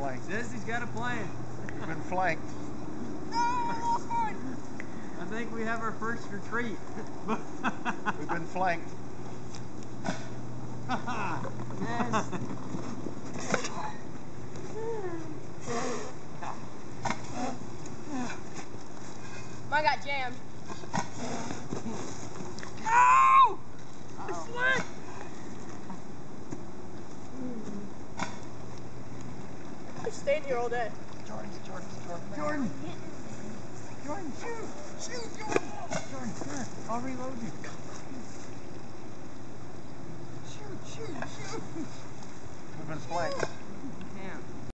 flanked. Says he's got a plan. He's been flanked. No, I think we have our first retreat. We've been flanked. yes. Mine got jammed. I'm staying here all day. Jordan, Jordan, Jordan. Jordan! Jordan, shoot! Shoot, Jordan! Jordan, here, I'll reload you. Shoot, shoot, shoot! We've been flanked.